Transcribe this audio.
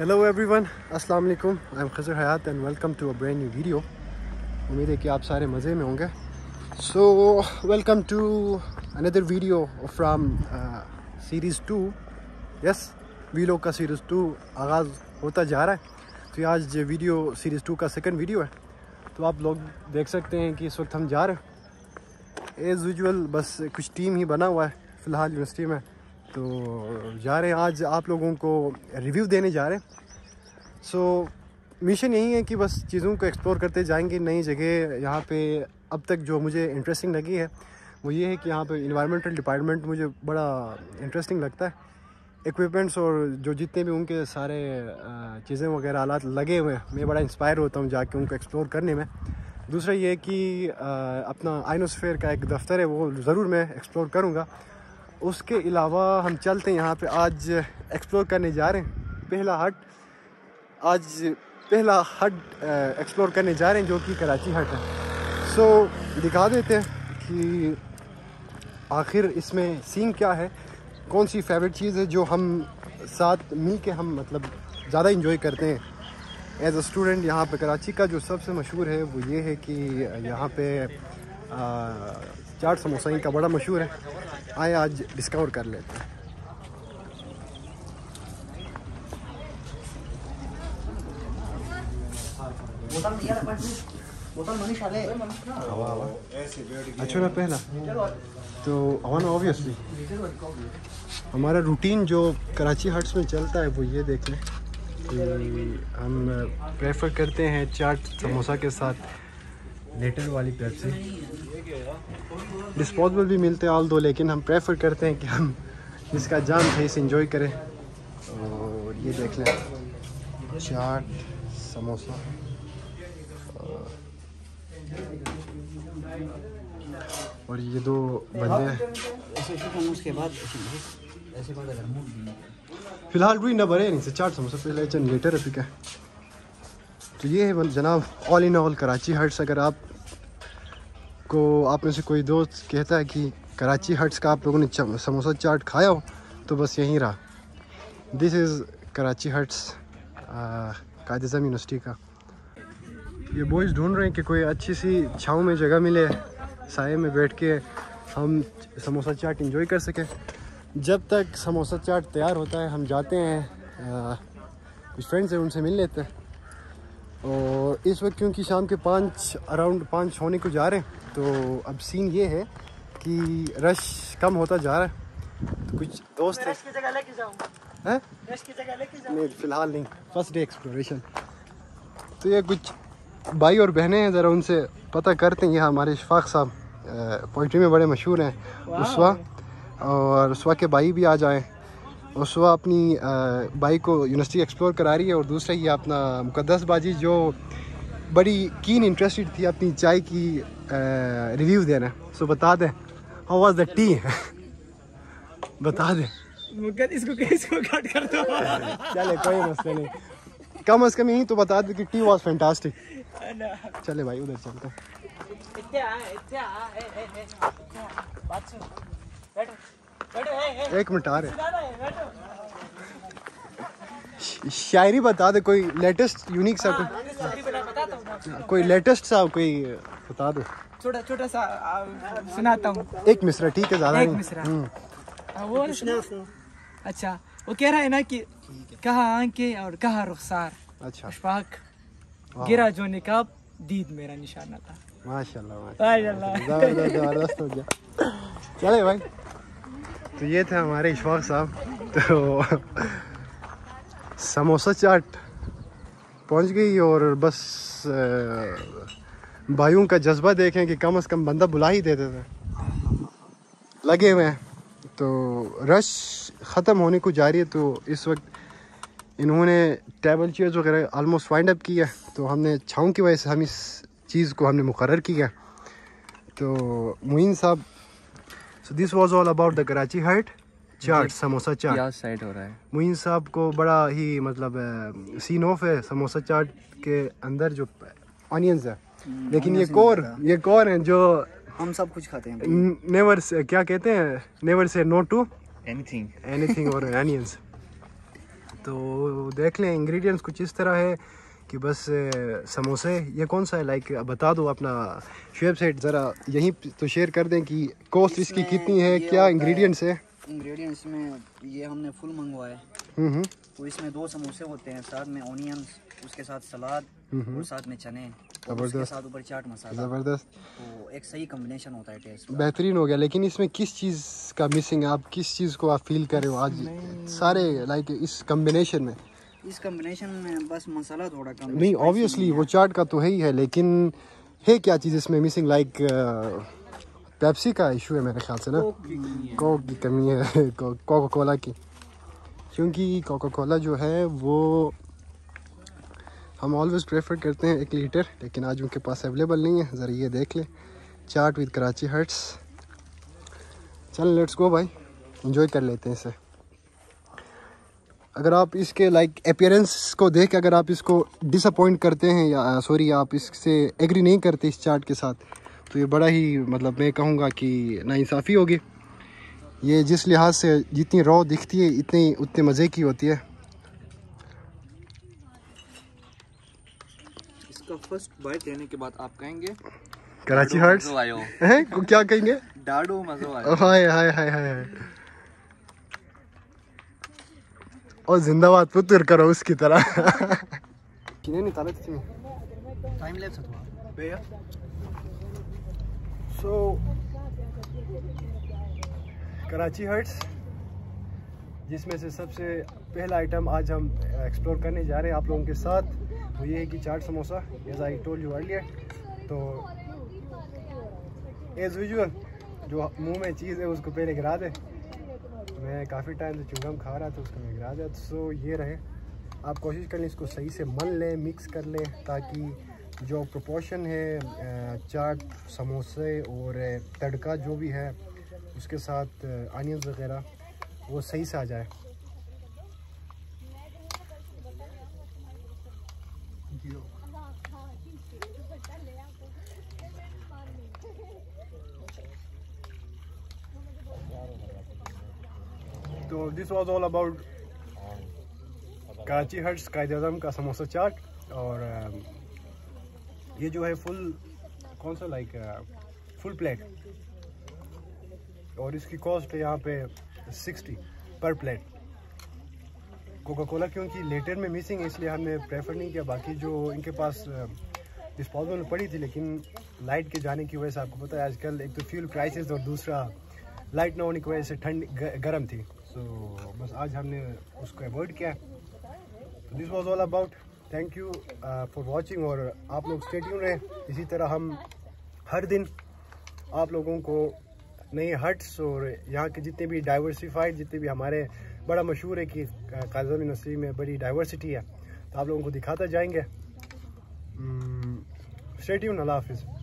Hello everyone अस्सलाम वालेकुम। I am Khizar Hayat and welcome to a brand new video उम्मीद है कि आप सारे मज़े में होंगे। So welcome to another video from series two yes वीलो का सीरीज़ टू आगाज़ होता जा रहा है। तो ये आज वीडियो सीरीज़ टू का सेकंड वीडियो है। तो आप लोग देख सकते हैं कि इस वक्त हम जा रहे हैं। एज़ यूजल बस कुछ टीम ही बना हुआ है, फ़िलहाल यूनिवर्सिटी में। तो जा रहे हैं, आज आप लोगों को रिव्यू देने जा रहे हैं। सो मिशन यही है कि बस चीज़ों को एक्सप्लोर करते जाएँगे, नई जगह यहाँ पे अब तक जो मुझे इंटरेस्टिंग लगी है, वो ये है कि यहाँ पे इन्वायरमेंटल डिपार्टमेंट मुझे बड़ा इंटरेस्टिंग लगता है। इक्विपमेंट्स और जो जितने भी उनके सारे चीज़ें वगैरह आलात लगे हुए हैं, मैं बड़ा इंस्पायर होता हूँ जाके उनको एक्सप्लोर करने में। दूसरा ये कि अपना आइनोस्फेयर का एक दफ्तर है, वो ज़रूर मैं एक्सप्लोर करूँगा। उसके अलावा हम चलते हैं यहाँ पे आज एक्सप्लोर करने जा रहे हैं। पहला हट आज पहला हट एक्सप्लोर करने जा रहे हैं जो कि कराची हट है। सो so, दिखा देते हैं कि आखिर इसमें सीन क्या है कौन सी फेवरेट चीज़ है जो हम साथ मिल के हम मतलब ज़्यादा इंजॉय करते हैं। एज अ स्टूडेंट यहाँ पे कराची का जो सबसे मशहूर है वो ये है कि यहाँ पे चाट समोसा का बड़ा मशहूर है। आए आज डिस्कवर कर लेते हैं। अच्छा ना पहला तो हवा ऑब्वियसली हमारा रूटीन जो कराची हट्स में चलता है वो ये देख लें कि हम प्रेफर करते हैं चाट समोसा के साथ। लेटर वाली पेप्सी डिस्पोजबल भी मिलते हैं ऑल दो लेकिन हम प्रेफर करते हैं कि हम इसका जान सही से इंजॉय करें। और ये देख लें, चाट, समोसा। और ये दो बंदे हैं। फ़िलहाल रुई ना भरे नहीं से चाट, समोसा पहले चंद लेटर है तो ये है जनाब all in all Karachi huts अगर आप को आप में से कोई दोस्त कहता है कि कराची हट्स का आप लोगों ने समोसा चाट खाया हो तो बस यहीं रहा। This is Karachi huts Quaid university का। ये बॉयज़ ढूंढ रहे हैं कि कोई अच्छी सी छाँव में जगह मिले साय में बैठ के हम समोसा चाट इंजॉय कर सकें। जब तक समोसा चाट तैयार होता है हम जाते हैं आ, कुछ फ्रेंड्स हैं उनसे मिल लेते हैं। और इस वक्त क्योंकि शाम के पाँच अराउंड पाँच होने को जा रहे हैं तो अब सीन ये है कि रश कम होता जा रहा है। तो कुछ दोस्त है। नहीं फ़िलहाल नहीं। फ़र्स्ट डे एक्सप्लोरेशन तो ये कुछ भाई और बहनें हैं ज़रा उनसे पता करते हैं। ये हमारे इशफाक साहब पोइट्री में बड़े मशहूर हैं उसवा और उसवा के भाई भी आ जाएँ उसवा अपनी बाइक को यूनिवर्सिटी एक्सप्लोर करा रही है और दूसरा ये अपना मुकदस बाजी जो बड़ी कीन इंटरेस्टेड थी अपनी चाय की रिव्यू देना। सो बता दें हाउ वाज द टी बता दें। इसको इसको कट कर दो। चले कोई मसला नहीं। कम अज कम यही तो बता दे कि टी वाज फैंटास्टिक चले भाई उधर चलते एक मिनट आ रहे शायरी बता दे कोई लेटेस्ट यूनिक सा कोई कोई लेटेस्ट सा कोई बता दो। छोटा छोटा सा सुनाता हूँ। एक मिसरा ठीक है ज़्यादा एक मिसरा। हम्म। वो अच्छा वो कह रहा है ना कि कहा आँखें और कहा रुखसार। अच्छा। अशफाक गिरा जो निकाब दीद मेरा निशाना था। माशाल्लाह। ज़बरदस्त हो गया। चले भाई। तो ये थे हमारे इशफाक साहब। तो समोसा चाट पहुँच गई और बस भाइयों का जज्बा देखें कि कम से कम बंदा बुला ही देते थे। लगे हुए हैं। तो रश ख़त्म होने को जा रही है तो इस वक्त इन्होंने टेबल चेयर्स वगैरह आलमोस्ट वाइंड अप किया तो हमने छाँव की वजह से हम इस चीज़ को हमने मुकर किया तो मुइन साहब so this was all about the Karachi huts chaat samosa chaat side हो रहा है मुइन साहब को बड़ा ही मतलब सीन ऑफ़ है समोसा चाट के अंदर जो ऑनियंस है लेकिन ये कौन ये कौन है जो हम सब कुछ खाते हैं नेवर से क्या कहते हैं never say no to anything anything और ऑनियंस तो देख लें इंग्रेडिएंट्स कुछ इस तरह है कि बस समोसे ये कौन सा है? लाइक बता दो अपना सेट ज़रा यहीं तो शेयर कर दें कि कॉस्ट इसकी कितनी है क्या है- इंग्रेडिएंट्स है? इंग्रेडिएंट्स में ये हमने फुल मंगवाए। हम्म हम्म। तो इसमें दो समोसे होते हैं साथ में ऑनियंस उसके साथ सलाद और साथ में चने। ज़बरदस्त। साथ ऊपर चाट मसाला। ज़बरदस्त। तो एक सही कॉम्बिनेशन होता है टेस्ट बेहतरीन हो गया लेकिन इसमें किस चीज़ का मिसिंग है? आप किस चीज़ को आप फील कर रहे हो आज? सारे लाइक इस कॉम्बिनेशन में। इस कम्बिनेशन में बस मसाला थोड़ा कम नहीं ऑब्वियसली वो चाट का तो है ही है लेकिन है क्या चीज़ इसमें मिसिंग लाइक पेप्सी का इशू है मेरे ख्याल से ना? कोक की कमी है। कोका कोला की। क्योंकि कोका कोला जो है वो हम ऑलवेज प्रेफर करते हैं एक लीटर लेकिन आज उनके पास अवेलेबल नहीं है ज़रा ये देख लें। चाट विद कराची हट्स चल लेट्स गो भाई। इंजॉय कर लेते हैं इसे। अगर आप इसके लाइक अपियरेंस को देख के अगर आप इसको डिसअपॉइंट करते हैं या सॉरी आप इससे एग्री नहीं करते इस चार्ट के साथ तो ये बड़ा ही मतलब मैं कहूँगा कि नाइंसाफ़ी होगी। ये जिस लिहाज से जितनी रॉ दिखती है इतनी उतने मज़े की होती है। इसका फ़र्स्ट बाइट लेने के बाद आप कहेंगे कराची हर्ट्स हैं? क्या कहेंगे? डाडो मज़ो आयो। हाय हाय हाय हाय हाय और जिंदाबाद पुत्र करो उसकी तरह। किने नहीं ताले थी टाइम लैप्स है थोड़ा सो कराची हर्ट्स जिसमें से सबसे पहला आइटम आज हम एक्सप्लोर करने जा रहे हैं आप लोगों के साथ वो ये है कि chaat samosa as I told you earlier तो एज यूजुअल जो मुँह में चीज़ है उसको पहले गिरा दे। मैं काफ़ी टाइम से चुंगम खा रहा था, उसका मैं गिरा दिया। सो ये रहे। आप कोशिश कर लें इसको सही से मल लें मिक्स कर लें, ताकि जो प्रोपोर्शन है चाट, समोसे और तड़का जो भी है, उसके साथ अनियंस वगैरह, वो सही से आ जाए। तो this was all about Karachi huts Quaid Azam का समोसा चाट और ये जो है फुल कौन सा लाइक फुल प्लेट और इसकी कॉस्ट है यहाँ पे sixty per plate Coca Cola क्योंकि लेटर में मिसिंग है, इसलिए हमने प्रेफर नहीं किया। बाकी जो इनके पास डिस्पोजल पड़ी थी, लेकिन लाइट के जाने की वजह से आपको पता है, आजकल एक तो फ्यूल क्राइसिस और दूसरा लाइट ना होने की वजह से ठंड गर्म थी। सो बस आज हमने उसको अवॉइड किया। तो this was all about thank you for watching और आप लोग स्टे ट्यून रहे। इसी तरह हम हर दिन आप लोगों को नए हट्स और यहाँ के जितने भी डाइवर्सिफाइड जितने भी हमारे बड़ा मशहूर है कि काजम नसी में बड़ी डाइवर्सिटी है। तो आप लोगों को दिखाता जाएँगे। स्टे ट्यून अल्लाह हाफिज़।